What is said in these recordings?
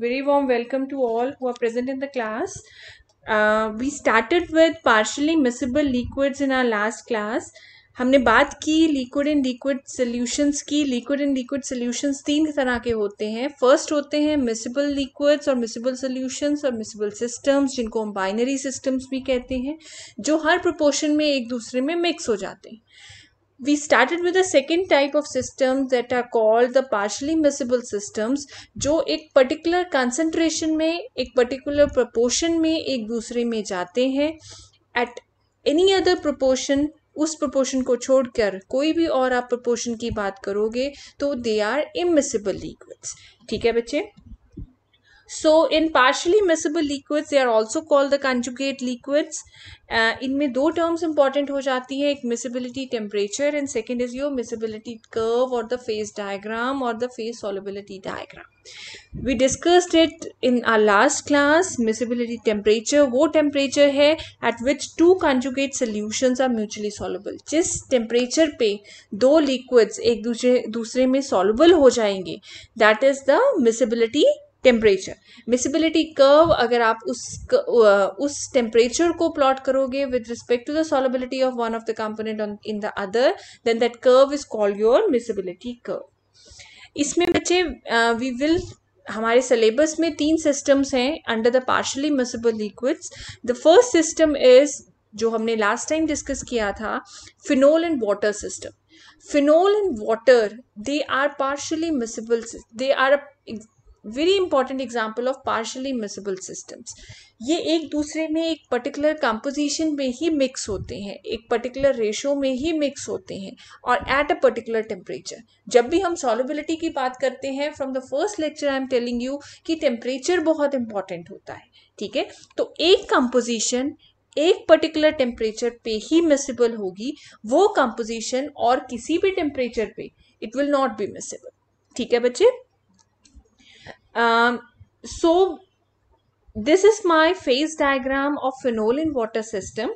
very warm welcome to all who are present in the class. Uh, we started with partially miscible liquids in our last class. हमने बात की liquid and liquid solutions की liquid and liquid solutions तीन तरह के होते हैं first होते हैं मिसिबल लिक्विड्स और मिसिबल सॉल्यूशंस और मिसिबल सिस्टम्स जिनको हम बाइनरी सिस्टम्स भी कहते हैं जो हर प्रोपोर्शन में एक दूसरे में मिक्स हो जाते हैं we started with the second type of systems that are called the partially miscible systems जो एक particular concentration में एक particular proportion में एक दूसरे में जाते हैं at any other proportion उस proportion को छोड़कर कोई भी और आप proportion की बात करोगे तो they are immiscible liquids ठीक है बच्चे so in partially miscible liquids they are also called the conjugate liquids इनमें दो टर्म्स इंपॉर्टेंट हो जाती है, एक miscibility temperature and second is your miscibility curve और द फेस डायग्राम और the phase solubility diagram we discussed it in our last class miscibility temperature वो temperature है at which two conjugate solution are mutually soluble जिस temperature पे दो liquids एक दूसरे दूसरे में सॉलेबल हो जाएँगे that is the miscibility temperature miscibility curve अगर आप उस उस टेम्परेचर को प्लॉट करोगे with respect to the solubility of one of the component in the other then that curve is called your miscibility curve इसमें बच्चे वी विल हमारे syllabus में तीन सिस्टम्स हैं under the partially miscible liquids the first system is जो हमने last time discuss किया था phenol and water system phenol and water they are partially miscible they are very important example of partially miscible systems ये एक दूसरे में एक particular composition में ही मिक्स होते हैं, एक पर्टिकुलर रेशो में ही मिक्स होते हैं और एट अ पर्टिकुलर टेम्परेचर जब भी हम सॉलिबिलिटी की बात करते हैं from the first lecture I am telling you कि टेम्परेचर बहुत इंपॉर्टेंट होता है, ठीक है? तो एक कंपोजिशन एक पर्टिकुलर टेम्परेचर पे ही मिसिबल होगी, वो कंपोजिशन और किसी भी टेम्परेचर पे it will not be miscible ठीक है बच्चे? Um, so this is my phase diagram of phenol in water system.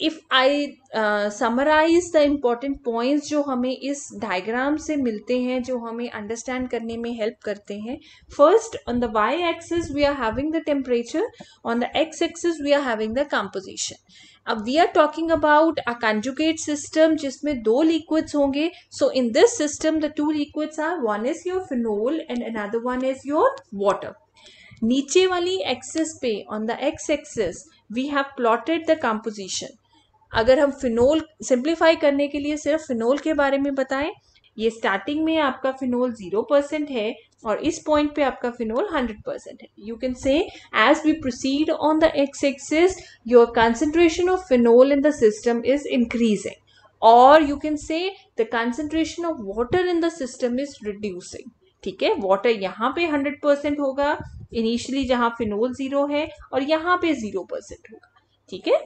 If I uh, the important points जो हमें इस डायग्राम से मिलते हैं जो हमें अंडरस्टैंड करने में हेल्प करते हैं first on the y axis we are having the temperature on the x axis we are having the composition अब we are talking about a conjugate system जिसमें दो लिक्विड्स होंगे so in this system the two liquids are one is your phenol and another one is your water नीचे वाली axis पे on the x axis we have plotted the composition अगर हम phenol simplify करने के लिए सिर्फ़ फिनोल के बारे में बताएँ, ये स्टार्टिंग में आपका फिनोल ज़ीरो परसेंट है और इस पॉइंट पे आपका फिनोल हंड्रेड परसेंट है। You can say as we proceed on the x axis your concentration of phenol in the system is increasing और you can say the concentration of water in the system is reducing ठीक है? Water यहाँ पे hundred percent होगा initially जहाँ phenol zero है, और यहाँ पे ज़ीरो परसेंट होगा। ठीक है?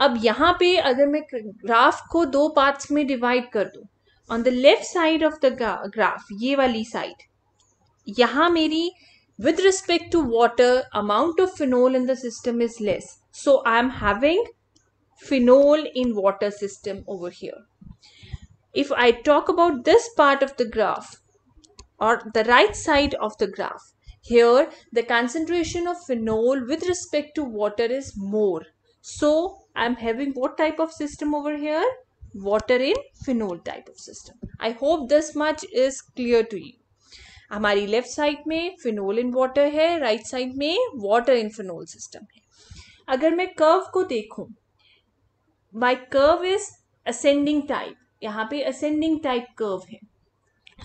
अब यहाँ पे अगर मैं ग्राफ को दो पार्ट्स में डिवाइड कर दूँ on the left side of the graph ये वाली साइड यहाँ मेरी with respect to water amount of phenol in the system is less so I am having phenol in water system over here if I talk about this part of the graph और the right side of the graph here the concentration of phenol with respect to water is more so i'm having what type of system over here water in phenol type of system. I hope this much is clear to you. हमारी left side में phenol in water है right right side में water in phenol system है अगर मैं curve को देखूँ my curve is ascending type यहाँ पे असेंडिंग टाइप कर्व है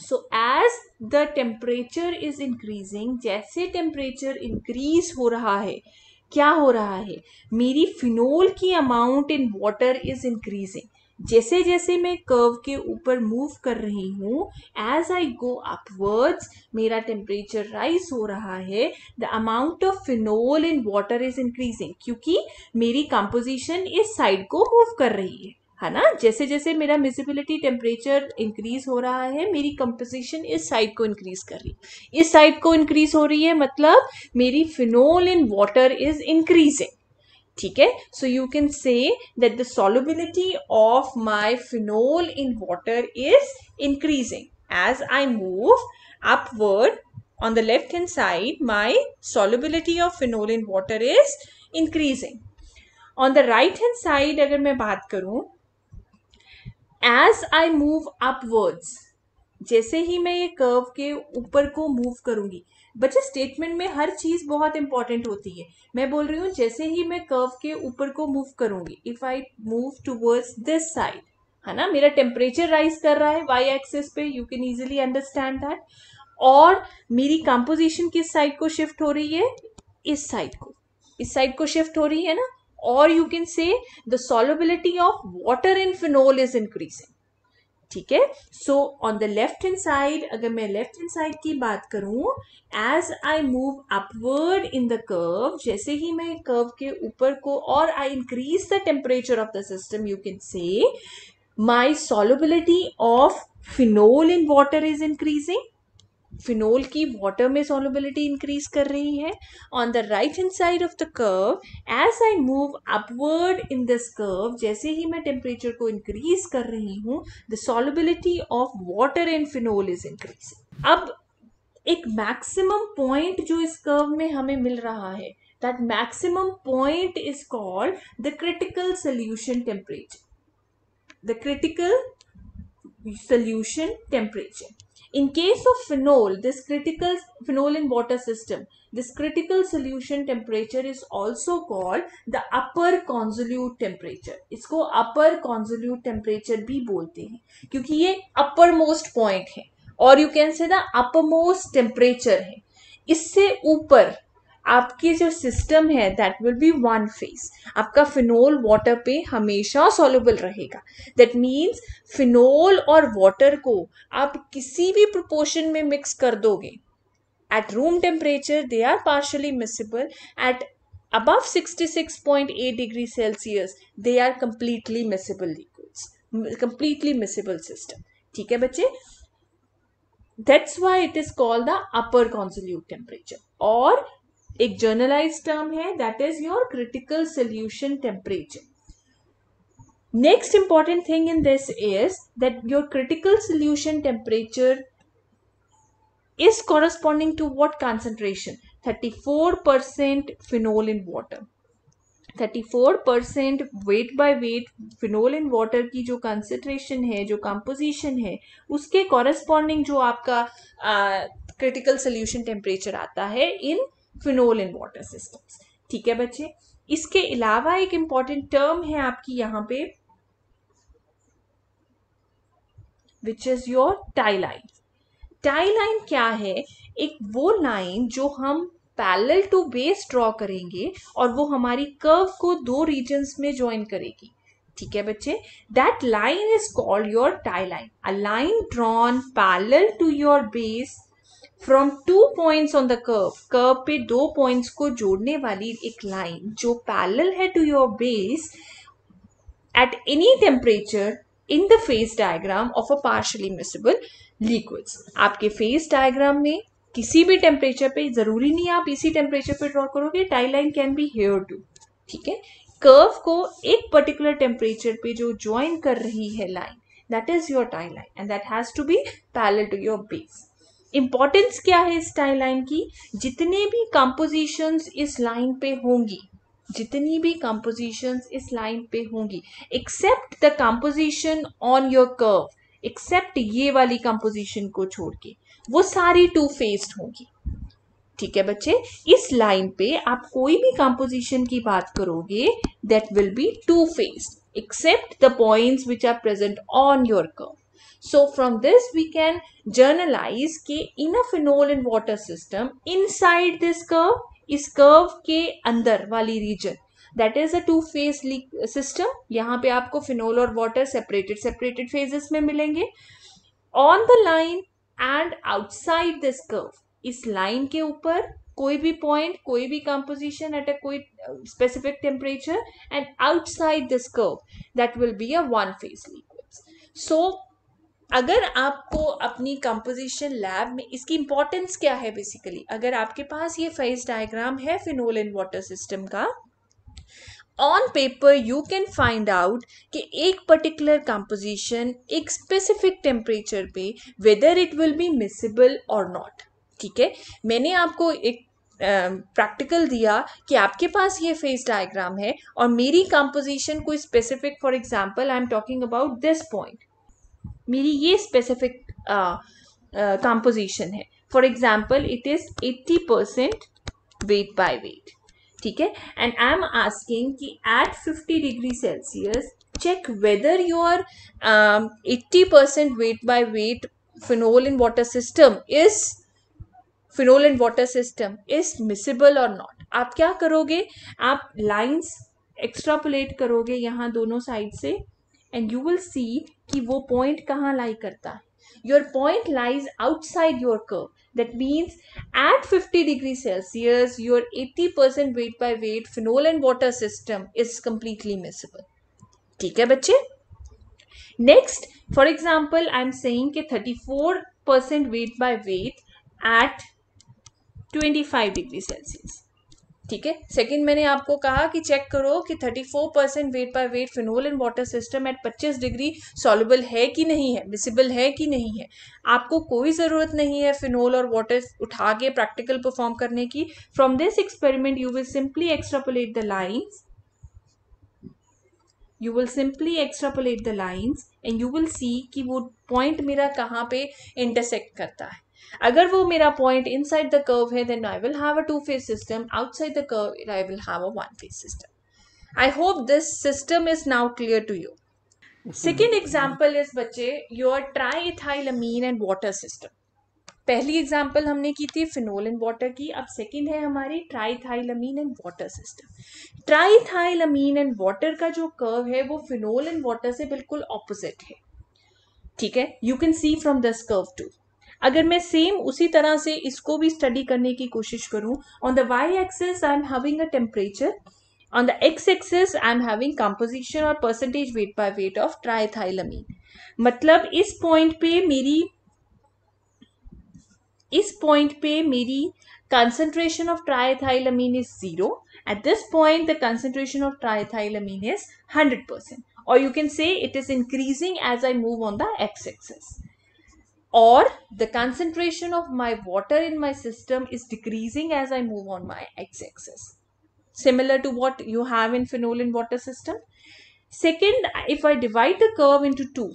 so as the temperature is increasing जैसे टेम्परेचर इंक्रीज हो रहा है क्या हो रहा है? मेरी फिनोल की amount in water is increasing जैसे जैसे मैं कर्व के ऊपर मूव कर रही हूँ एज आई गो अपवर्ड्स मेरा टेम्परेचर राइज हो रहा है the amount of phenol in water is increasing क्योंकि मेरी कंपोजिशन इस साइड को मूव कर रही है। है ना? जैसे जैसे मेरा मिजिबिलिटी टेम्परेचर इंक्रीज हो रहा है, मेरी कंपोजिशन इस साइड को इंक्रीज कर रही है। इस साइड को इंक्रीज हो रही है मतलब मेरी phenol in water is increasing ठीक है? So you can say that the solubility of my phenol in water is increasing as I move upward on the left hand side my solubility of phenol in water is increasing on the right hand side अगर मैं बात करूँ as i move upwards, जैसे ही मैं ये curve के ऊपर को मूव करूँगी बच्चे स्टेटमेंट में हर चीज़ बहुत इंपॉर्टेंट होती है। मैं बोल रही हूँ, जैसे ही मैं कर्व के ऊपर को मूव करूँगी if I move towards this side है ना? मेरा टेम्परेचर राइज कर रहा है वाई एक्सेस पे you can easily understand that और मेरी कंपोजिशन किस साइड को शिफ्ट हो रही है? इस साइड को। इस साइड को शिफ्ट हो रही है ना? और you can say the solubility of water in phenol is increasing ठीक है? So on the left hand side अगर मैं लेफ़्ट हैंड साइड की बात करूँ as I move upward in the curve जैसे ही मैं कर्व के ऊपर को और I increase the temperature of the system you can say my solubility of phenol in water is increasing phenol की वाटर में सोलबिलिटी इंक्रीज कर रही है. On the right hand side of the curve as I move upward in this curve जैसे ही मैं temperature को increase कर रही हूँ the solubility of water in phenol is increase अब एक मैक्सिमम पॉइंट जो इस कर्व में हमें मिल रहा है that maximum point is called the critical solution temperature the critical solution temperature In case of phenol, this critical phenol in water system, this critical solution temperature is also called the upper consolute temperature. इसको upper consolute temperature भी बोलते हैं क्योंकि ये upper most point है और you can say the uppermost temperature है इससे ऊपर आपके जो सिस्टम है that will be one phase आपका फिनोल वाटर पे हमेशा सॉल्युबल रहेगा. दैट मीन्स फिनोल और वाटर को आप किसी भी प्रोपोर्शन में मिक्स कर दोगे. At room temperature they are partially miscible at अब sixty six point eight degree Celsius they are completely miscible liquids completely miscible system ठीक है बच्चे? That's why it is called the upper consolute temperature और एक generalized term है that is your critical solution temperature next important thing in this is that your critical solution temperature is corresponding to what concentration? 34% phenol in water. 34% weight by weight phenol in water की जो concentration है, जो composition है, उसके corresponding जो आपका critical solution temperature आता है in phenol in water systems ठीक है बच्चे? इसके अलावा एक इंपॉर्टेंट टर्म है आपकी यहाँ पे which is your tie line tie line क्या है? एक वो लाइन जो हम पैरेलल टू बेस ड्रॉ करेंगे और वो हमारी कर्व को दो रीजन्स में ज्वाइन करेगी। ठीक है बच्चे? That line is called your tie line a line drawn parallel to your base from two points on the curve curve पे दो पॉइंट्स को जोड़ने वाली एक लाइन जो पैरेलल है to your base at any temperature in the phase diagram of a partially miscible liquids आपके phase diagram में किसी भी टेम्परेचर पे, ज़रूरी नहीं आप इसी टेम्परेचर पे ड्रॉ करोगे tie line can be here too ठीक है? कर्व को एक पर्टिकुलर टेम्परेचर पे जो ज्वाइन कर रही है line that is your tie line and that has to be parallel to your base importance क्या है इस टाई लाइन की? जितने भी कंपोजिशन इस लाइन पे होंगी, जितनी भी कंपोजिशंस इस लाइन पे होंगी except the composition on your curve except ये वाली कंपोजिशन को छोड़ के, वो सारी टू फेस्ड होंगी। ठीक है बच्चे? इस लाइन पे आप कोई भी कंपोजिशन की बात करोगे that will be two phased except the points which are present on your curve So, from this we can journalize कि in a phenol and water system inside this curve, इस curve के अंदर वाली region that is a two phase system यहाँ पे आपको phenol और water separated separated phases में मिलेंगे. On the line and outside this curve इस लाइन के ऊपर कोई भी पॉइंट कोई भी कंपोजिशन एट अ कोई specific temperature and outside this curve that will be a one phase liquid so अगर आपको अपनी कंपोजिशन लैब में इसकी इंपॉर्टेंस क्या है बेसिकली अगर आपके पास ये फेस डायग्राम है फिनोल इन वाटर सिस्टम का on paper you can find out कि एक पर्टिकुलर कंपोजिशन एक स्पेसिफिक टेम्परेचर पे whether it will be miscible और नॉट ठीक है? मैंने आपको एक प्रैक्टिकल uh, दिया कि आपके पास ये फेस डायग्राम है और मेरी कंपोजिशन कोई specific for example I am talking about this point मेरी ये स्पेसिफिक कंपोजिशन है। For example it is 80 percent weight by weight ठीक है? एंड आई एम आस्किंग कि at 50 degree Celsius check whether your um, 80% weight by weight phenol in water system is phenol in water system is miscible or not. आप क्या करोगे? आप lines एक्स्ट्रापुलेट करोगे यहाँ दोनों साइड से एंड यू विल सी कि वो पॉइंट कहाँ लाई करता है। Your point lies outside your curve that means at fifty degree Celsius your eighty percent weight by weight phenol and water system is completely miscible ठीक है बच्चे? Next for example I am say thirty four percent weight by weight at twenty five degree Celsius ठीक है? Second मैंने आपको कहा कि check करो कि 34 percent weight by weight phenol and water system at 25 degree soluble है कि नहीं है? विजिबल है कि नहीं है? आपको कोई ज़रूरत नहीं है फिनोल और वाटर उठा के प्रैक्टिकल परफॉर्म करने की। From this experiment you will simply extrapolate the lines you will simply extrapolate the lines and you will see कि वो पॉइंट मेरा कहाँ पे इंटरसेक्ट करता है। अगर वो मेरा point inside the curve है then I will have a two phase system outside the curve I will have a one phase system I hope this system is now clear to you second example is बच्चे your triethylamine and water system पहली example हमने की थी phenol and water की. अब second है हमारी triethylamine and water system triethylamine and water का जो कर्व है, वो फिनोल एंड वाटर से बिल्कुल ऑपोजिट है. ठीक है? You can see from this curve too अगर मैं सेम उसी तरह से इसको भी स्टडी करने की कोशिश करूँ on the y axis I am having a temperature on the x axis I am having composition और percentage weight by weight of triethylamine मतलब इस पॉइंट पे मेरी, इस पॉइंट पे मेरी concentration of triethylamine is zero at this point the concentration of triethylamine is hundred percent और you can say it is increasing as I move on the x axis or the concentration of my water in my system is decreasing as I move on my x-axis. Similar to what you have in phenol in water system. Second, if I divide the curve into two,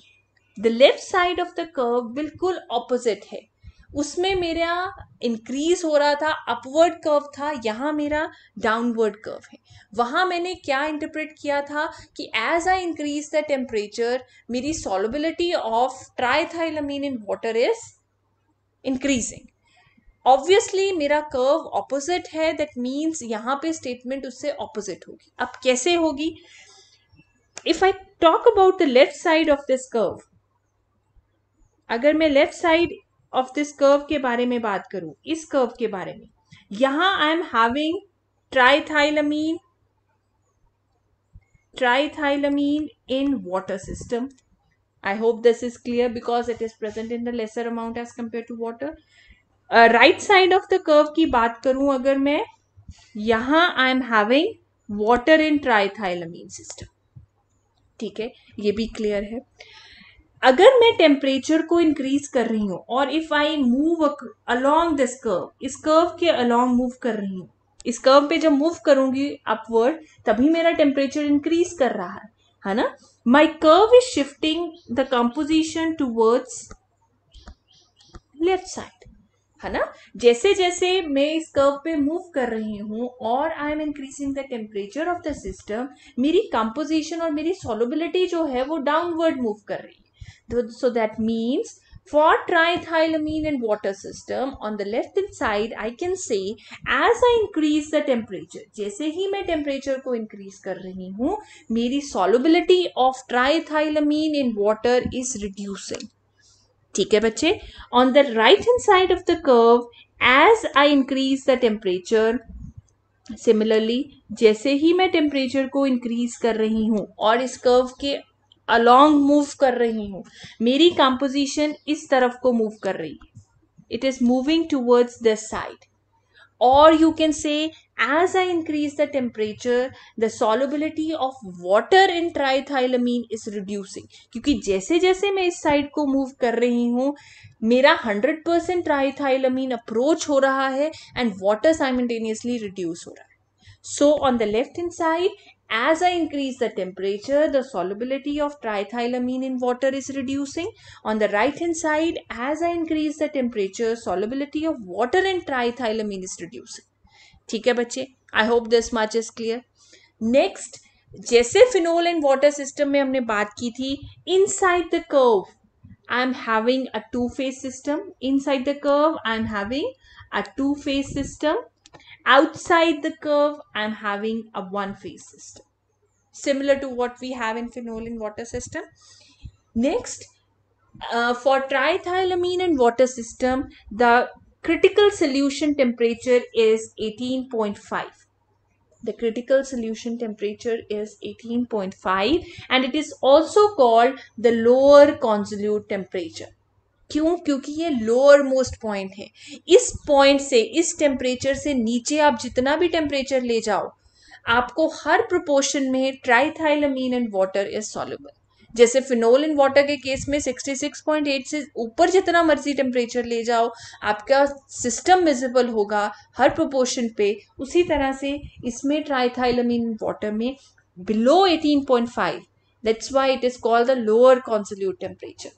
the left side of the curve will go opposite here. उसमें मेरा increase हो रहा था upward curve था, यहाँ मेरा downward curve है। वहाँ मैंने क्या इंटरप्रेट किया था कि as I increase the temperature मेरी solubility of triethylamine in water is increasing obviously मेरा कर्व ऑपोजिट है दैट मीन्स यहाँ पे स्टेटमेंट उससे ऑपोजिट होगी। अब कैसे होगी? If I talk about the left side of this curve अगर मैं left side of this curve के बारे में बात करूँ, इस कर्व के बारे में। यहाँ I am having triethylamine triethylamine in water system I hope this is clear because it is present in the lesser amount as compare to water right side of the curve की बात करूँ अगर मैं, यहाँ I am having water in triethylamine system ठीक है? ये भी क्लियर है। अगर मैं टेम्परेचर को इंक्रीज कर रही हूँ, और if I move along this curve इस कर्व के अलोंग मूव कर रही हूँ, इस कर्व पे जब मूव करूँगी अपवर्ड तभी मेरा टेम्परेचर इंक्रीज कर रहा है है ना? My curve is shifting the composition towards left side है ना? जैसे जैसे मैं इस कर्व पे मूव कर रही हूँ, और I am increasing the temperature of the system मेरी कंपोजिशन और मेरी सोलिबिलिटी जो है वो डाउनवर्ड मूव कर रही है। So that means for triethylamine and water system on the left hand side I can say as I increase the temperature जैसे ही मैं temperature को increase कर रही हूँ मेरी solubility of triethylamine in water is reducing ठीक है बच्चे on the right hand side of the curve as I increase the temperature similarly जैसे ही मैं टेम्परेचर को इंक्रीज कर रही हूँ और इस कर्व के अलोंग मूव कर रही हूँ। मेरी कंपोजिशन इस तरफ़ को मूव कर रही है। It is moving towards this side or you can say, as I increase the temperature, the solubility of water in triethylamine is reducing. क्योंकि जैसे जैसे मैं इस साइड को मूव कर रही हूँ, मेरा 100% परसेंट ट्राइथाइलमीन अप्रोच हो रहा है एंड वाटर साइमल्टेनियसली रिड्यूस हो रहा है। So on the left hand side as I increase the temperature, the solubility of triethylamine in water is reducing. On the right hand side, as I increase the temperature, solubility of water in triethylamine is reducing. ठीक है बच्चे I hope this much is clear next जैसे phenol and water system में हमने बात की थी inside the curve I am having a two phase system inside the curve I am having a two phase system outside the curve i'm having a one phase system. Similar to what we have in phenol in water system. Next uh, for triethylamine and water system the critical solution temperature is 18.5 the critical solution temperature is 18.5 and it is also called the lower consolute temperature क्यों? क्योंकि ये lower most point है। इस point से, इस temperature से नीचे आप जितना भी टेम्परेचर ले जाओ, आपको हर प्रोपोर्शन में triethylamine and water is soluble जैसे फिनोल इन वाटर के केस में 66.8 से ऊपर जितना मर्ज़ी टेम्परेचर ले जाओ, आपका सिस्टम विजिबल होगा हर प्रोपोर्शन पे। उसी तरह से इसमें ट्राइथाइलमीन वाटर में below 18.5 that's why it is called the lower consolute temperature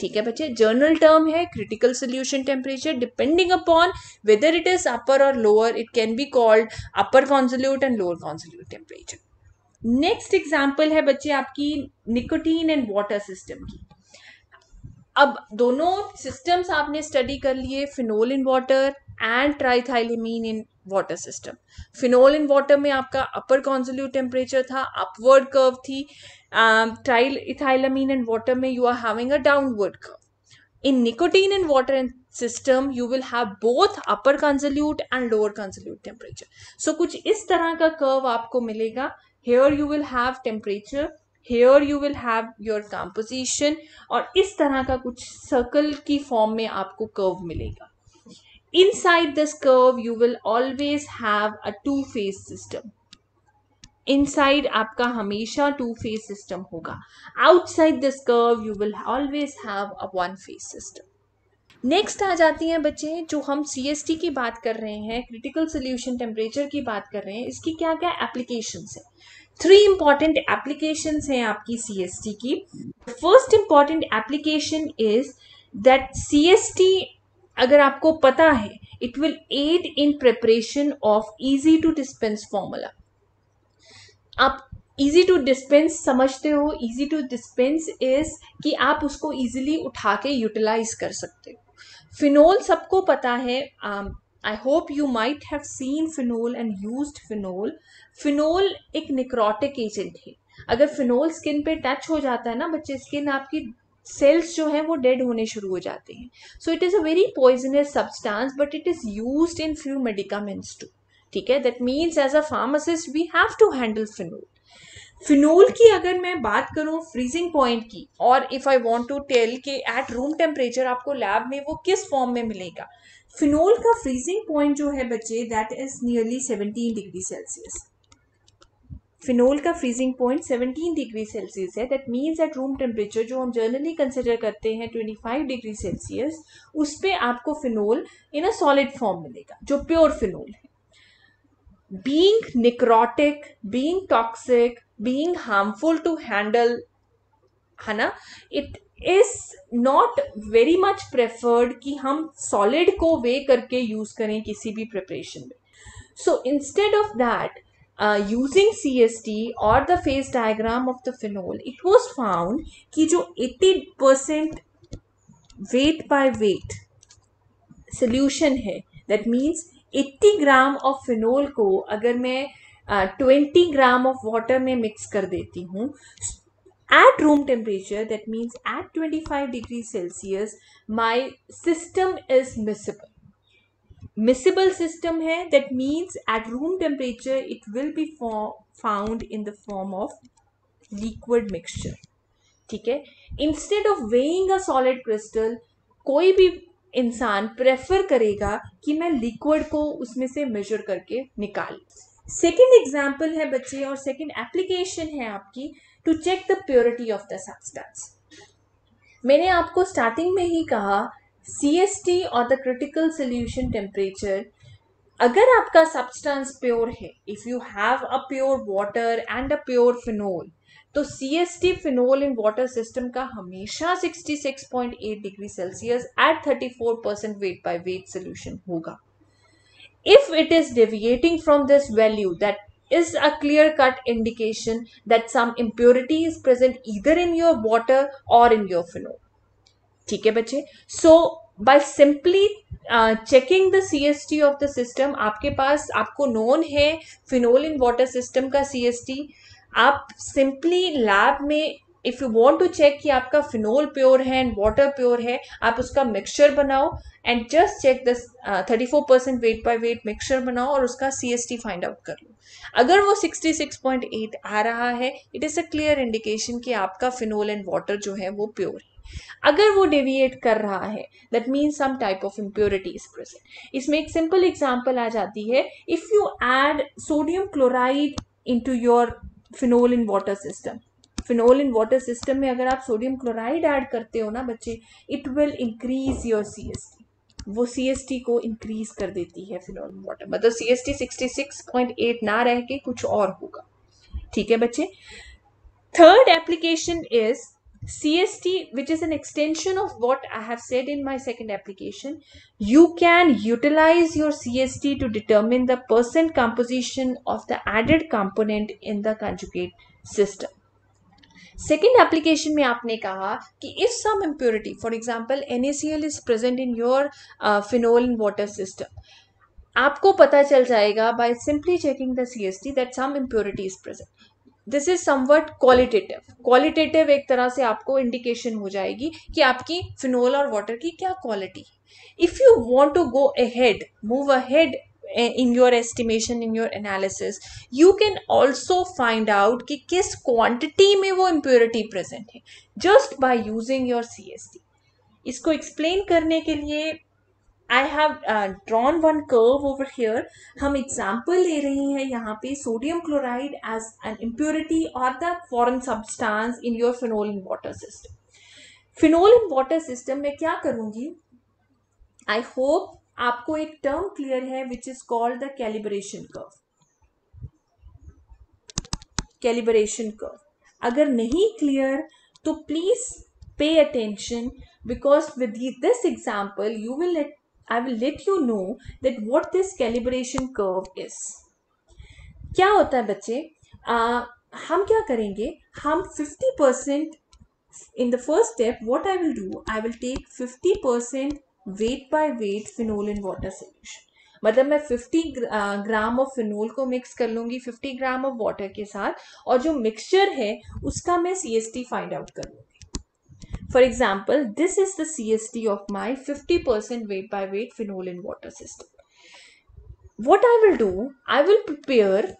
ठीक है बच्चे? जर्नल टर्म है critical solution temperature depending upon whether it is upper और lower it can be called upper consolute and lower consolute temperature next example है बच्चे आपकी nicotine and water system की। अब दोनों सिस्टम्स आपने स्टडी कर लिए phenol in water and triethylamine in water system phenol in water में आपका अपर कॉन्सोल्यूट टेम्परेचर था अपवर्ड कर्व थी इथाइलामीन एंड वाटर में you are having a downward curve in nicotine and water and system you will have both upper consolute and lower consolute temperature so कुछ इस तरह का curve आपको मिलेगा here you will have temperature here you will have your composition और इस तरह का कुछ सर्कल की फॉर्म में आपको कर्व मिलेगा inside this curve you will always have a two phase system inside आपका हमेशा टू फेस सिस्टम होगा। Outside this curve you will always have a one phase system नेक्स्ट आ जाती हैं बच्चे, जो हम सी एस टी की बात कर रहे हैं क्रिटिकल सोल्यूशन टेम्परेचर की बात कर रहे हैं, इसकी क्या क्या एप्लीकेशन है? थ्री इंपॉर्टेंट एप्लीकेशन हैं आपकी सी एस टी की। First important application is that C S T अगर आपको पता है it will aid in preparation of easy to dispense formula आप इजी टू डिस्पेंस समझते हो इजी टू डिस्पेंस इज़ कि आप उसको इजीली उठा के यूटिलाइज कर सकते हो। फिनोल सबको पता है I hope you might have seen phenol and used phenol phenol एक निक्रोटिक एजेंट है। अगर फिनोल स्किन पे टच हो जाता है ना बच्चे स्किन आपकी सेल्स जो है वो डेड होने शुरू हो जाते हैं। So it is a very poisonous substance but it is use in few medicaments too ठीक है? That means as a pharmacist we have to handle phenol phenol की अगर मैं बात करूँ फ्रीजिंग पॉइंट की, और if I want to tell के एट रूम टेम्परेचर आपको लैब में वो किस फॉर्म में मिलेगा? फिनोल का फ्रीजिंग पॉइंट जो है बच्चे that is nearly 17 degree Celsius phenol का फ्रीजिंग पॉइंट 17 डिग्री सेल्सियस है. That means at room temperature जो हम जर्नली कंसिडर करते हैं 25 डिग्री सेल्सियस उस पर आपको phenol in a solid form मिलेगा, जो प्योर फिनोल है। Being necrotic being toxic being harmful to handle है ना it is not very much preferred कि हम सॉलिड को वे करके यूज़ करें किसी भी प्रिपरेशन में so instead of that uh, using CST or the phase diagram of the phenol, it was found कि जो 80% weight by weight solution है that means 80 gram of phenol को अगर मैं uh, 20 ग्राम ऑफ़ वाटर में mix कर देती हूँ at room temperature that means at 25 degree Celsius my system is miscible. Miscible system है that means at room temperature it will be found in the form of liquid mixture. ठीक है? Instead of weighing a solid crystal कोई भी इंसान prefer करेगा कि मैं liquid को उसमें से मेजर करके निकाल। सेकेंड एग्ज़ाम्पल है बच्चे, और सेकेंड एप्लीकेशन है आपकी to check the purity of the substance मैंने आपको स्टार्टिंग में ही कहा सी एस टी और द क्रिटिकल सोल्यूशन टेम्परेचर अगर आपका सब्सटेंस प्योर है if you have a pure water and a pure phenol तो CST phenol in water system का हमेशा 66.8 degree Celsius at 34 percent weight by weight solution होगा। If it is deviating from this value that is a clear cut indication that some impurity is present इधर in your water और इन your phenol ठीक है बच्चे? So by simply checking the C S T of the system आपके पास, आपको known है phenol in water system का सी एस टी आप सिंपली लैब में if you want to check कि आपका फिनोल प्योर है एंड वाटर प्योर है, आप उसका मिक्सचर बनाओ and just check the thirty four percent weight by weight mixture बनाओ और उसका C S T find out कर लो। अगर वो सिक्सटी सिक्स पॉइंट एट आ रहा है it is a clear indication कि आपका फिनोल एंड वाटर जो है वो प्योर है। अगर वो डेविएट कर रहा है that means some type of impurity is present इसमें एक सिंपल एग्ज़ाम्पल आ जाती है if you add sodium chloride into your phenol in water system phenol in water system में अगर आप सोडियम क्लोराइड ऐड करते हो ना बच्चे it will increase your C S T वो सी एस टी को इंक्रीज कर देती है फिनोल इन वाटर मतलब C S T sixty six point eight ना रह के कुछ और होगा। ठीक है बच्चे? Third application is CST, which is an extension of what I have said in my second application, you can utilize your CST to determine the percent composition of the added component in the conjugate system. Second application में आपने कहा कि if some impurity for example N is present in your phenol in water system आपको पता चल जाएगा by simply checking the C S T that some impurity is present This is somewhat qualitative qualitative एक तरह से आपको indication हो जाएगी कि आपकी फिनोल और वाटर की क्या quality if you want to go ahead move ahead in your estimation, in your analysis, you can also find out कि किस क्वांटिटी में वो impurity present है। Just by using your CST इसको explain करने के लिए I have drawn one curve over here हम एग्ज़ाम्पल ले रहे हैं यहाँ पे sodium chloride as an impurity और the foreign substance in your phenol in water system phenol in water system में क्या करूँगी? आई होप आपको एक टर्म क्लियर है which is called the calibration curve calibration curve अगर नहीं क्लियर तो please pay attention because with this example, you will let I will let you know that what this calibration curve is क्या होता है बच्चे? uh, हम क्या करेंगे? हम fifty percent in the first step what I will do I will take fifty percent weight by weight phenol in water solution मतलब मैं फिफ्टी ग्राम ऑफ़ फिनोल को मिक्स कर लूँगी फिफ्टी ग्राम ऑफ़ वाटर के साथ और जो mixture है उसका मैं C S T find out कर लूँगी। For example, this is the CST of my 50% weight by weight phenol in water system. What I will do, I will prepare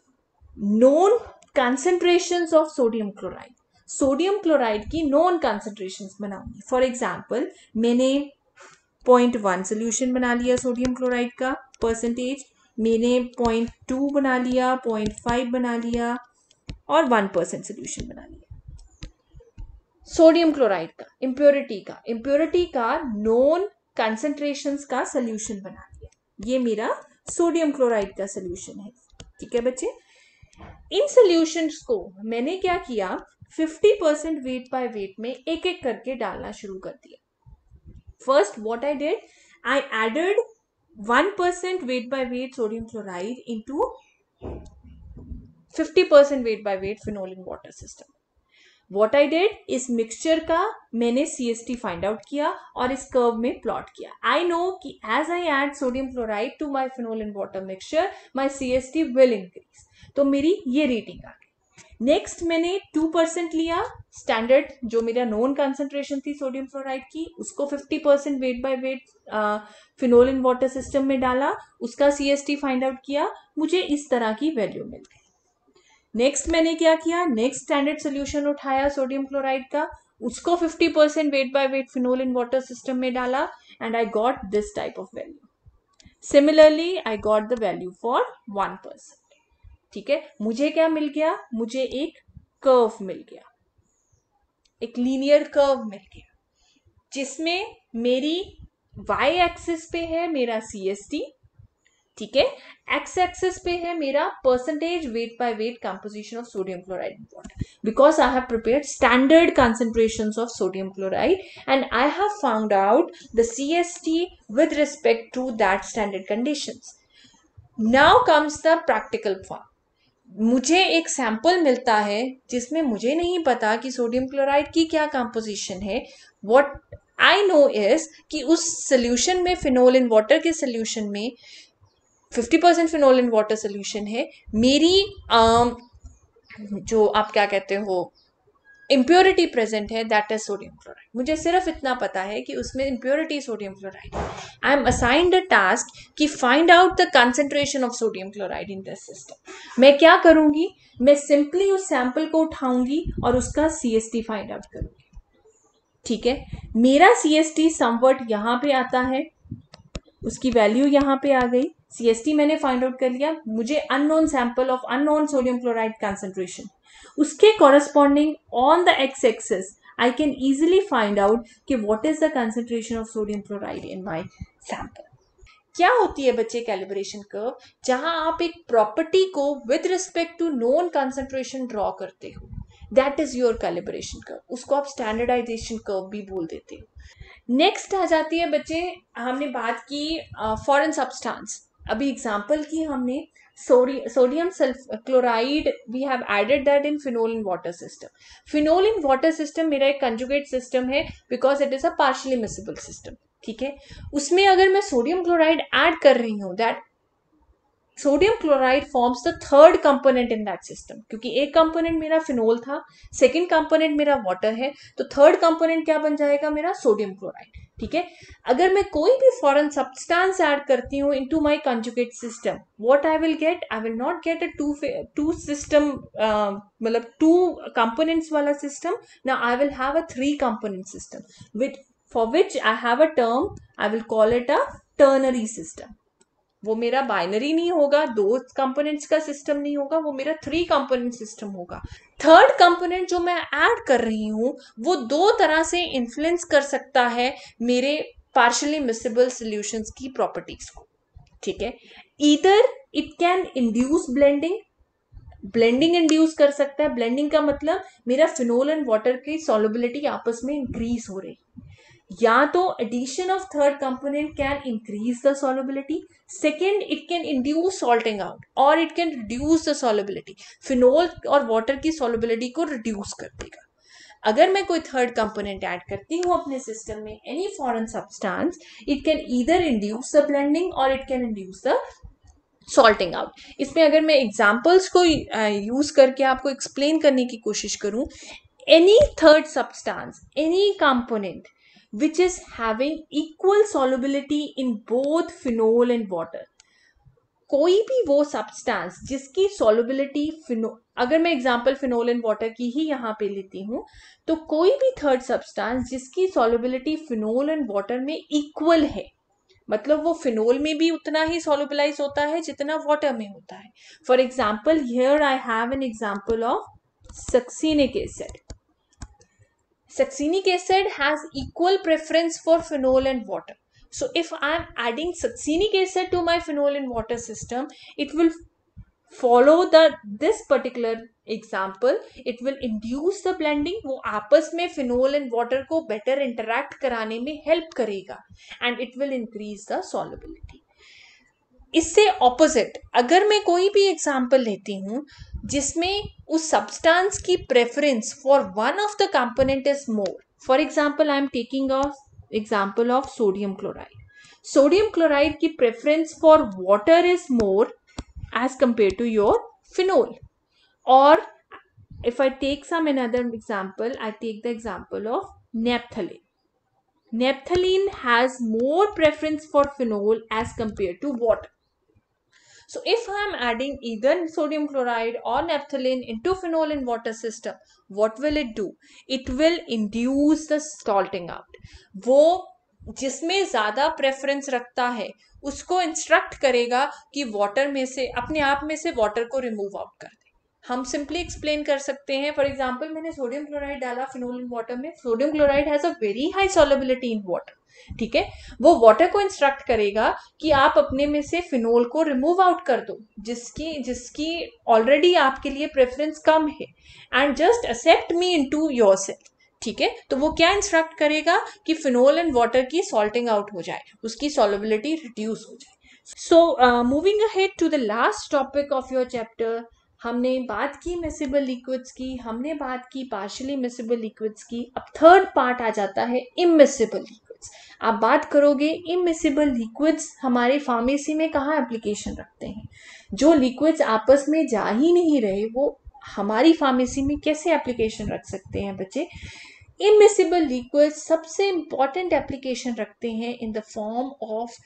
known concentrations of sodium chloride. Sodium chloride की non concentration बनाऊंगी for example मैंने point one solution बना लिया sodium chloride का percentage मैंने point two बना लिया point five बना लिया और वन परसेंट सोल्यूशन बना लिया Sodium chloride का इम्प्योरिटी का। इम्प्योरिटी का नॉन कंसेंट्रेशन का सोल्यूशन बना दिया। ये मेरा सोडियम क्लोराइड का सोल्यूशन है। ठीक है बच्चे? इन सोल्यूशन को मैंने क्या किया? 50 परसेंट वेट बाय वेट में एक एक करके डालना शुरू कर दिया। First what I did I added one percent weight by weight sodium chloride into 50 percent weight by weight phenol in water system what I did इस मिक्सचर का मैंने C S T find out किया और इस curve में plot किया। I know कि as I add sodium chloride to my phenol in water mixture my C S T will increase तो मेरी ये रेटिंग आ गई। नेक्स्ट मैंने टू परसेंट लिया स्टैंडर्ड जो मेरा नॉन कंसेंट्रेशन थी सोडियम फ्लोराइड की, उसको fifty percent weight by weight phenol in water system में डाला, उसका C S T find out किया, मुझे इस तरह की वैल्यू मिल गई। नेक्स्ट मैंने क्या किया? नेक्स्ट स्टैंडर्ड सोल्यूशन उठाया सोडियम क्लोराइड का। उसको 50 percent weight by weight phenol in water system में डाला and I got this type of value. Similarly, I got the value for 1%. ठीक है? मुझे क्या मिल गया? मुझे एक कर्व मिल गया। एक लीनियर कर्व मिल गया। जिसमें मेरी y एक्सिस पे है मेरा सी एस टी ठीक है? एक्स एक्सेस पे है मेरा percentage weight by weight composition of sodium chloride water because I have prepared standard concentration of sodium chloride and I have found out the C S T with respect to that standard condition now comes the practical form मुझे एक sample मिलता है जिसमें मुझे नहीं पता कि sodium chloride की क्या कंपोजिशन है. वॉट आई नो इज़ कि उस सोल्यूशन में फिनोल इन वाटर के सोल्यूशन में fifty percent phenol in water solution है। मेरी um, जो आप क्या कहते हो इम्प्योरिटी प्रेजेंट है दैट इज़ सोडियम क्लोराइड मुझे सिर्फ़ इतना पता है कि उसमें impurity sodium chloride I am assigned a task कि find out the concentration of sodium chloride in this system मैं क्या करूँगी? मैं सिंपली उस सैंपल को उठाऊँगी और उसका C S T find out करूँगी। ठीक है? मेरा सी एस टी समवर्ट यहाँ पे आता है। उसकी वैल्यू यहाँ पे आ गई। CST मैंने फाइंड आउट कर लिया। मुझे unknown sample of unknown sodium chloride concentration उसके corresponding on the X axis I can easily find out कि what is the concentration of sodium chloride in my sample क्या होती है बच्चे कैलिब्रेशन कर्व जहाँ आप एक प्रॉपर्टी को with respect to known concentration draw करते हो? That is your calibration curve उसको आप स्टैंडर्डाइजेशन कर्व भी बोल देते हो। नेक्स्ट आ जाती है बच्चे, हमने बात की फॉरेन सब्सटेंस अभी एग्ज़ाम्पल की हमने sodium sulph chloride we have added that in phenol in water system phenol in water system मेरा एक कंजुगेट सिस्टम है because it is a partially miscible system ठीक है? उसमें अगर मैं सोडियम क्लोराइड ऐड कर रही हूँ that sodium chloride forms the third component in that system क्योंकि एक कंपोनेंट मेरा फिनोल था सेकेंड कंपोनेंट मेरा वाटर है तो थर्ड कंपोनेंट क्या बन जाएगा मेरा? सोडियम क्लोराइड ठीक है? अगर मैं कोई भी फॉरेन सब्सटेंस ऐड करती हूँ into my conjugate system what I will get I will not get a two two system मतलब टू कंपोनेंट्स वाला सिस्टम ना I will have a three component system with for which I have a term I will call it a ternary system वो मेरा binary नहीं होगा, दो components का system नहीं होगा, वो मेरा थ्री कंपोनेंट सिस्टम होगा। थर्ड कंपोनेंट जो मैं ऐड कर रही हूँ, वो दो तरह से इन्फ्लुएंस कर सकता है मेरे पार्शली मिसेबल सोल्यूशंस की प्रॉपर्टीज़ को। ठीक है? इधर it can induce blending blending induce कर सकता है। ब्लेंडिंग का मतलब मेरा फिनोल एंड वाटर की सॉलिबिलिटी आपस में इंक्रीज हो रही। या तो addition of third component can increase the solubility second it can induce salting out और it can reduce the solubility phenol और वाटर की सॉलिबिलिटी को रिड्यूस कर देगा। अगर मैं कोई थर्ड कंपोनेंट ऐड करती हूँ अपने सिस्टम में any foreign substance it can either induce the blending और it can induce the salting out इसमें अगर मैं एग्जाम्पल्स को यूज़ करके आपको एक्सप्लेन करने की कोशिश करूँ any third substance any component which is having equal solubility in both phenol and water. कोई भी वो सब्सटेंस जिसकी सॉलिबिलिटी फिनो अगर मैं एग्जांपल फिनोल एंड वाटर की ही यहाँ पे लेती हूँ तो कोई भी थर्ड सब्सटेंस जिसकी सॉलिबिलिटी फिनोल एंड वाटर में इक्वल है मतलब वो फिनोल में भी उतना ही सॉलिबलाइज होता है जितना वाटर में होता है। For example here I have an example of succinic acid Succinic acid has equal preference for phenol and water. So if I am adding succinic acid to my phenol and water system, it will follow the this particular example it will induce the blending वो आपस में phenol and water को better interact कराने में help करेगा and it will increase the solubility इससे opposite अगर मैं कोई भी एग्ज़ाम्पल लेती हूँ जिसमें उस सब्सटेंस की preference for one of the component is more for example I am taking of example of sodium chloride sodium chloride की preference for water is more as compare to your phenol और if I take some another example I take the example of naphthalene naphthalene has more preference for phenol as compare to water So if I am adding either sodium chloride or naphthalene into phenol in water system, what will it do? It will induce the salting out. वो जिसमें ज़्यादा preference रखता है उसको instruct करेगा कि water में से अपने आप में से वाटर को रिमूव आउट कर दे हम सिंपली एक्सप्लेन कर सकते हैं। फॉर एग्ज़ाम्पल मैंने सोडियम क्लोराइड डाला फिनोल इन वाटर में। Sodium chloride has a very high solubility in water ठीक है? वो वाटर को इंस्ट्रक्ट करेगा कि आप अपने में से फिनोल को रिमूव आउट कर दो, जिसकी जिसकी ऑलरेडी आपके लिए प्रेफरेंस कम है। And just accept me into yourself ठीक है? तो वो क्या इंस्ट्रक्ट करेगा कि फिनोल एंड वाटर की सॉल्टिंग आउट हो जाए, उसकी सॉलेबिलिटी रिड्यूस हो जाए। So moving ahead to the last topic of your chapter हमने बात की मिसिबल लिक्विड्स की, हमने बात की पार्शली मिसिबल लिक्विड्स की, अब थर्ड पार्ट आ जाता है इमिसिबल लिक्विड्स आप बात करोगे इमिसिबल लिक्विड्स हमारे फार्मेसी में कहाँ एप्लीकेशन रखते हैं? जो लिक्विड्स आपस में जा ही नहीं रहे, वो हमारी फार्मेसी में कैसे एप्लीकेशन रख सकते हैं बच्चे? इमिसिबल लिक्विड्स सबसे इंपॉर्टेंट एप्लीकेशन रखते हैं in the form of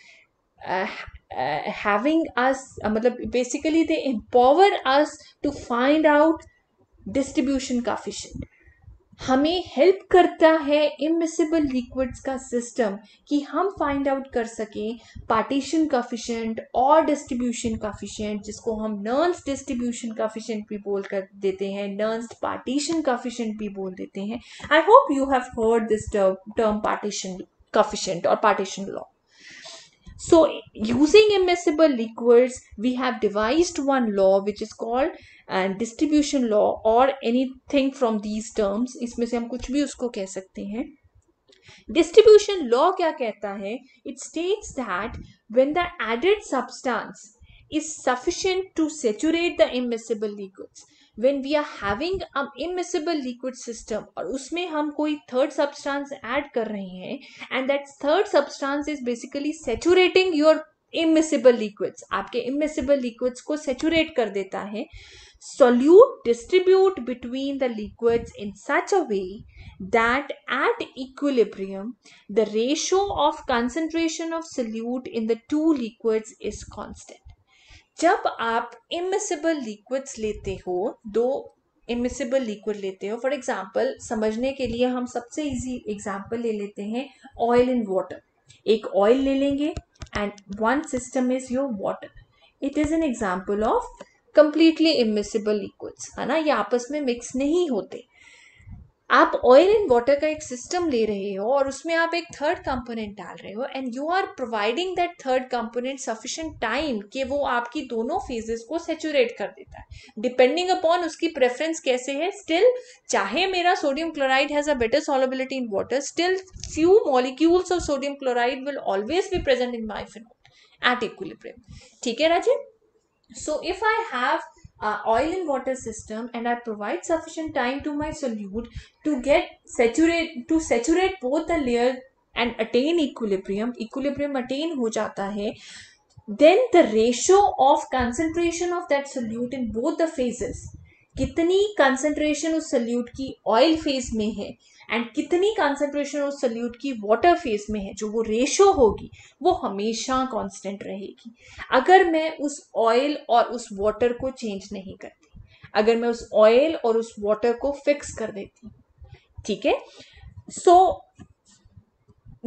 having us मतलब basically they empower us to find out distribution coefficient हमें हेल्प करता है इमिसिबल लिक्विड्स का सिस्टम कि हम फाइंड आउट कर सकें पार्टीशन काफिशेंट और डिस्ट्रीब्यूशन काफिशेंट जिसको हम नर्न्स डिस्ट्रीब्यूशन काफिशेंट भी बोल कर देते हैं नर्न्स पार्टीशन काफिशेंट भी बोल देते हैं. I hope you have heard this term partition coefficient और partition law So using immiscible liquids, we have devised one law which is called uh, distribution law or anything from these terms. इसमें से हम कुछ भी उसको कह सकते हैं Distribution law क्या कहता है It states that when the added substance is sufficient to saturate the immiscible liquids, we are having an immiscible liquid system और उसमें हम कोई थर्ड सब्सटेंस ऐड कर रहे हैं and that third substance is basically saturating your immiscible liquids आपके immiscible liquids को saturate कर देता है solute distribute between the liquids in such a way that at equilibrium the ratio of concentration of solute in the two liquids is constant जब आप immiscible liquids लेते हो, दो इमिसिबल लिक्विड लेते हो फॉर एग्ज़ाम्पल समझने के लिए हम सबसे इजी एग्ज़ाम्पल ले लेते हैं ऑयल इन वाटर एक ऑयल ले लेंगे and one system is your water it is an example of completely immiscible liquids है ना? ये आपस में मिक्स नहीं होते. आप ऑयल एंड वाटर का एक सिस्टम ले रहे हो और उसमें आप एक थर्ड कंपोनेंट डाल रहे हो and you are providing that third component sufficient time कि वो आपकी दोनों फेजेस को सेचुरेट कर देता है। डिपेंडिंग अपॉन उसकी प्रेफरेंस कैसे है स्टिल चाहे मेरा sodium chloride has a better solubility in water still few molecules of sodium chloride will always be present in my phenol at equilibrium ठीक है राजे so if I have uh, oil and water system and I provide sufficient time to my solute to get saturate to saturate both the layer and attain equilibrium equilibrium attain ho jata hai then the ratio of concentration of that solute in both the phases कितनी concentration उस solute की oil phase में है and कितनी concentration उस solute की water face में है, जो वो रेशो होगी, वो हमेशा कॉन्स्टेंट रहेगी। अगर मैं उस ऑयल और उस वाटर को चेंज नहीं करती, अगर मैं उस ऑयल और उस वाटर को फिक्स कर देती, ठीक है? So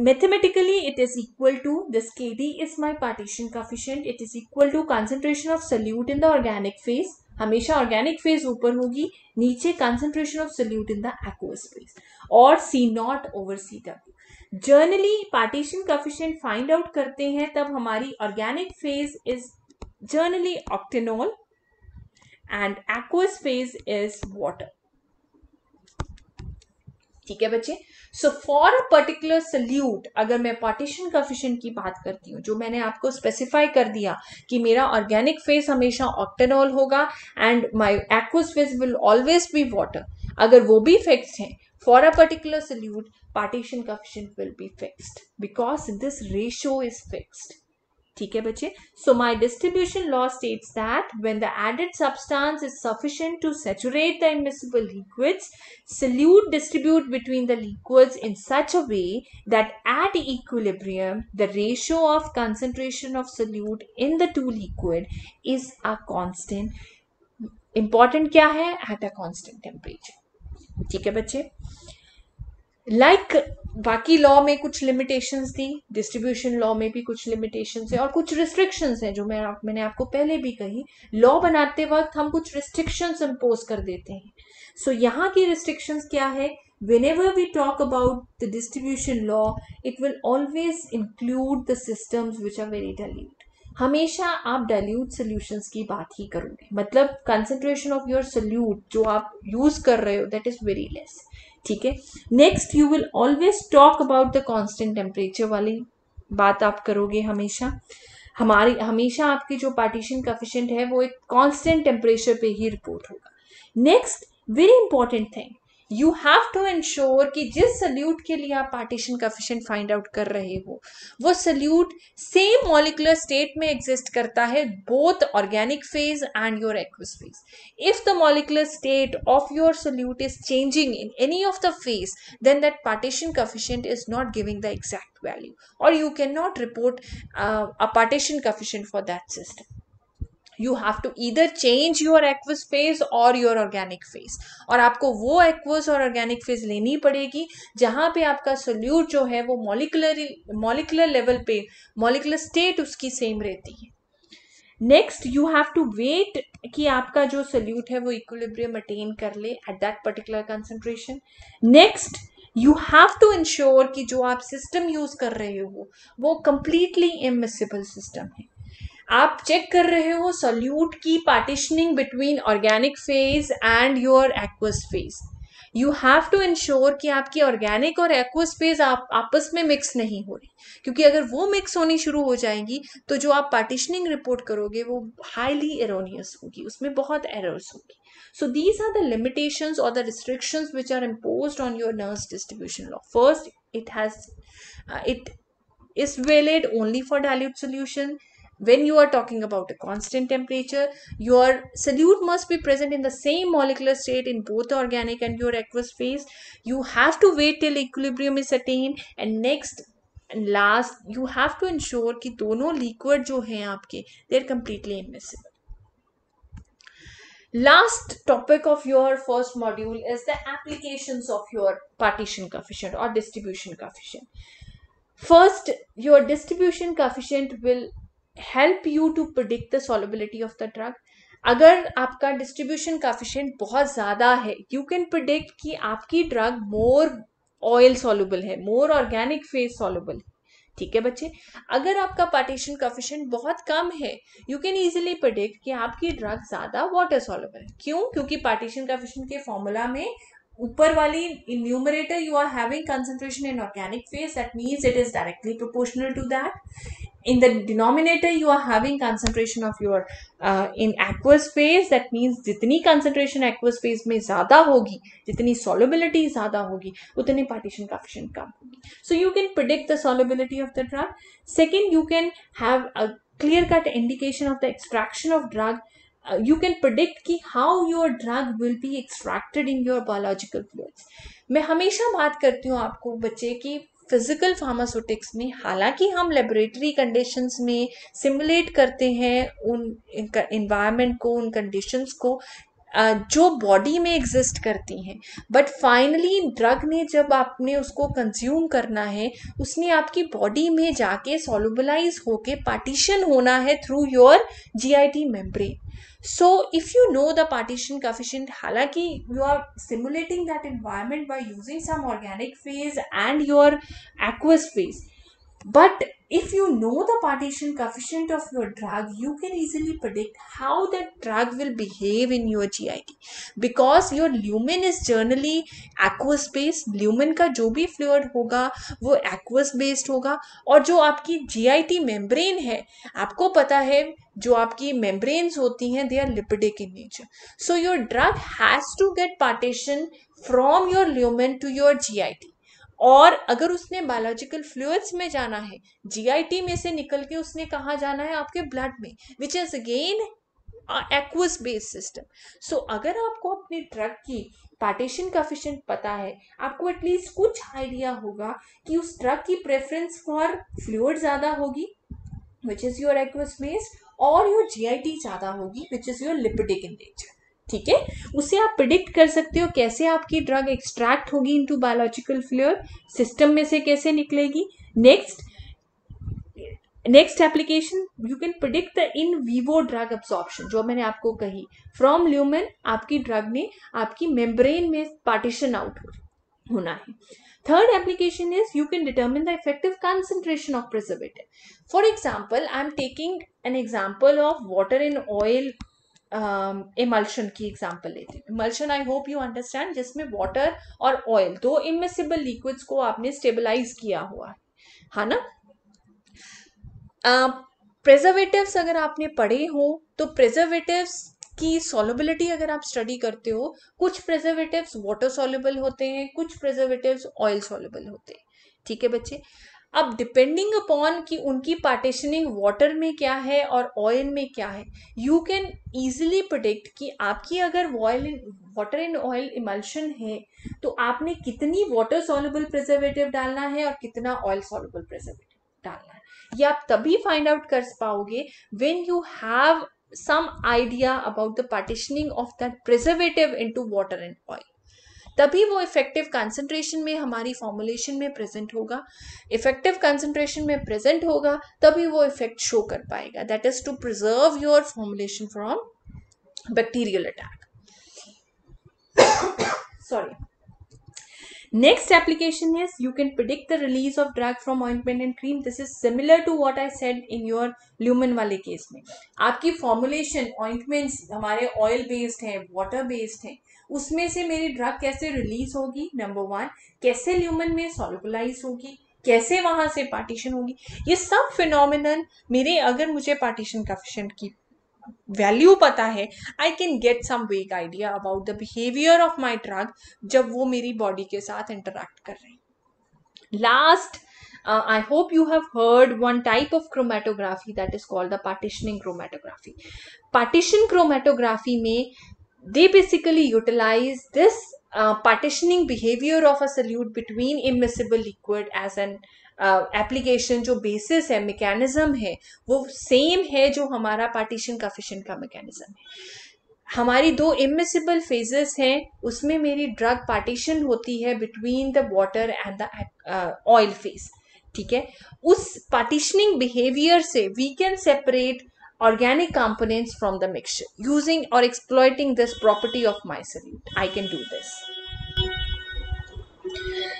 mathematically it is equal to this K D is my partition coefficient it is equal to concentration of solute in the organic phase हमेशा ऑर्गेनिक फ़ेज़ ऊपर होगी, नीचे concentration of solute in the aqueous phase और C naught over C W generally partition coefficient find out करते हैं, तब हमारी organic phase is generally octanol and aqueous phase is water ठीक है बच्चे? So for a particular solute अगर मैं पार्टीशन कफिशियंट की बात करती हूँ, जो मैंने आपको स्पेसिफाई कर दिया कि मेरा ऑर्गेनिक फेस हमेशा ऑक्टेनॉल होगा and my aqueous phase will always be water अगर वो भी फिक्स्ड है for a particular solute partition coefficient will be fixed because this ratio is fixed ठीक है बच्चे? So my distribution law states that when the added substance is sufficient to saturate the immiscible liquids solute distribute between the liquids in such a way that at equilibrium the ratio of concentration of solute in the two liquid is a constant important क्या है? At a constant temperature ठीक है बच्चे? Like बाकी law में कुछ limitations थी distribution law में भी कुछ लिमिटेशंस है और कुछ रिस्ट्रिक्शंस हैं जो मैं मैंने आपको पहले भी कही। लॉ बनाते वक्त हम कुछ रिस्ट्रिक्शंस इम्पोज कर देते हैं। सो so, यहाँ की रिस्ट्रिक्शंस क्या है? Whenever we talk about the distribution law it will always include the systems which are very dilute हमेशा आप डाइल्यूट सोल्यूशंस की बात ही करोगे। मतलब कंसेंट्रेशन ऑफ़ योर सोल्यूट जो आप यूज़ कर रहे हो दैट इज़ वेरी लेस ठीक है? Next you will always talk about the constant temperature वाली बात आप करोगे हमेशा। हमारी, हमेशा आपकी जो पार्टीशन कफिशेंट है, वो एक कॉन्स्टेंट टेम्परेचर पे ही रिपोर्ट होगा। Next very important thing you have to ensure कि जिस सल्यूट के लिए आप पार्टीशन कफिशियंट फाइंड आउट कर रहे हो, वो सल्यूट सेम मॉलिकुलर स्टेट में एग्जिस्ट करता है both organic phase and your aqueous phase if the molecular state of your solute is changing in any of the phase then that partition coefficient is not giving the exact value और you can not report a partition coefficient for that system you have to either change your aqueous phase or your organic phase और आपको वो aqueous और organic phase लेनी पड़ेगी, जहाँ पे आपका सोल्यूट जो है वो मॉलिकुलर मॉलिकुलर लेवल पे मॉलिकुलर स्टेट उसकी सेम रहती है। Next you have to wait कि आपका जो सोल्यूट है वो इक्विलिब्रियम अटेन कर ले at that particular concentration next you have to ensure कि जो आप सिस्टम यूज़ कर रहे हो, वो कंप्लीटली इमिसिबल सिस्टम है। आप चेक कर रहे हो सोल्यूट की partitioning between organic phase and your aqueous phase you have to ensure कि आपकी ऑर्गेनिक और एक्वस फ़ेज़ आप, आपस में मिक्स नहीं हो रही। क्योंकि अगर वो मिक्स होनी शुरू हो जाएँगी तो जो आप पार्टिशनिंग रिपोर्ट करोगे, वो हाईली एरोनियस होगी, उसमें बहुत एरर्स होगी। So these are the limitations और the restrictions which are impose on your nurse distribution law first it has it it is only for dilute solution. when you are talking about a constant temperature your solute must be present in the same molecular state in both organic and your aqueous phase you have to wait till equilibrium is attained and next and last you have to ensure कि दोनों liquid जो हैं आपके they're completely immiscible last topic of your first module is the applications of your partition coefficient or distribution coefficient first your distribution coefficient will help you to predict the solubility of the drug अगर आपका distribution coefficient बहुत ज़्यादा है you can predict कि आपकी drug मोर oil soluble है मोर organic face soluble है। ठीक है बच्चे? अगर आपका पार्टीशन काफिशियंट बहुत कम है यू कैन इजिली प्रिडिक्ट कि आपकी ड्रग ज़्यादा वाटर सॉल्युबल है। क्यों? क्योंकि पार्टीशन काफिशियंट के फॉर्मूला में ऊपर वाली in numerator you are having concentration in organic phase that means it is directly proportional to that in the denominator you are having concentration of your uh, in aqueous phase that means जितनी concentration aqueous phase में ज़्यादा होगी जितनी solubility ज़्यादा होगी उतनी partition coefficient कम होगी so you can predict the solubility of the drug second you can have a clear cut indication of the extraction of drug uh, you can predict कि how your drug will be extracted in your biological fluids. मैं हमेशा बात करती हूँ आपको बच्चे की physical pharmaceutics में हालाँकि हम लेबोरेटरी कंडीशंस में सिमुलेट करते हैं उन इनका इन्वायरमेंट को उन कंडीशंस को जो बॉडी में एग्जिस्ट करती हैं। बट फाइनली ड्रग ने जब आपने उसको कंज्यूम करना है, उसने आपकी बॉडी में जाके सोलबलाइज होके पार्टीशन होना है through your G I T membrane so if you know the partition coefficient हालाँकि you are simulating that environment by using some organic phase and your aqueous phase But if you know the partition coefficient of your drug, you can easily predict how that drug will behave in your GIT. Because your lumen is generally aqueous based. Lumen का जो भी fluid होगा वो aqueous based होगा और जो आपकी GIT membrane है आपको पता है जो आपकी membranes होती हैं they are lipidic in nature. So your drug has to get partition from your lumen to your GIT. और अगर उसने बायोलॉजिकल फ्लूड्स में जाना है जीआईटी में से निकल के उसने कहा जाना है आपके ब्लड में which is again aqueous based system so अगर आपको अपने ड्रग की पार्टीशन काफिशियंट पता है, आपको एटलीस्ट कुछ आइडिया होगा कि उस ड्रग की प्रेफरेंस फॉर फ्लूड ज़्यादा होगी which is your aqueous based और योर जीआईटी ज़्यादा होगी which is your lipidic in nature ठीक है? उसे आप प्रिडिक्ट कर सकते हो कैसे आपकी ड्रग एक्सट्रैक्ट होगी इनटू बायोलॉजिकल फ्लूर सिस्टम में से कैसे निकलेगी। Next next application you can predict the in vivo drug absorption जो मैंने आपको कही। फ्रॉम ल्यूमन आपकी ड्रग ने आपकी मेम्ब्रेन में पार्टीशन आउट होना है। Third application is you can determine the effective concentration of preservative. For example, I am taking an example of water in oil emulsion um, की एग्ज़ाम्पल लेते हैं। Emulsion I hope you understand जिसमें water और oil दो immiscible liquids को आपने stabilise किया हुआ है। हा ना? प्रेजर्वेटिव्स uh, अगर आपने पढ़े हो तो प्रेजर्वेटिव्स की सॉलिबिलिटी अगर आप स्टडी करते हो कुछ प्रेजर्वेटिव्स वाटर सॉल्युबल होते हैं कुछ प्रेजर्वेटिव्स ऑयल सॉल्युबल होते हैं। ठीक है बच्चे? अब डिपेंडिंग अपॉन कि उनकी पार्टीशनिंग वाटर में क्या है और ऑयल में क्या है यू कैन ईजिली प्रोडिक्ट कि आपकी अगर oil water in oil emulsion है तो आपने कितनी वाटर सॉल्युबल प्रिजर्वेटिव डालना है और कितना ऑयल सॉल्युबल प्रिजर्वेटिव डालना है। ये आप तभी फाइंड आउट कर पाओगे when you have some idea about the partitioning of that preservative into water and oil तभी वो इफ़ेक्टिव कंसंट्रेशन में हमारी फॉर्मुलेशन में प्रेजेंट होगा। इफ़ेक्टिव कंसंट्रेशन में प्रेजेंट होगा, तभी वो इफ़ेक्ट शो कर पाएगा। That is to preserve your formulation from bacterial attack sorry Next application is, you can predict the release of drug from ointment and cream. This is similar to what I said in your lumen वाले case में आपकी formulation ointments हमारे oil based हैं water based हैं उसमें से मेरी drug कैसे रिलीज़ होगी नंबर वन कैसे ल्यूमन में सॉलिबलाइज होगी, कैसे वहाँ से पार्टीशन होगी, ये सब फिनोमिनन मेरे अगर मुझे पार्टीशन कफिशेंट की वैल्यू पता है आई can get some vague idea about the behaviour of my drug जब वो मेरी बॉडी के साथ इंटरेक्ट कर रहे last I hope you have heard one type of chromatography that is called the partitioning chromatography partition chromatography में they basically utilise this partitioning behaviour of a solute between immiscible liquid as an application uh, जो basis है mechanism है वो same है जो हमारा partition काफिशन का mechanism है। हमारी दो इमिसिबल फेजेस हैं उसमें मेरी ड्रग पार्टीशन होती है between the water and the oil phase ठीक है? उस पार्टीशनिंग बिहेवियर से we can separate organic components from the mixture using or exploiting this property of my solute i can do this.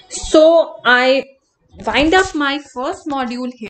So i wind up my first module here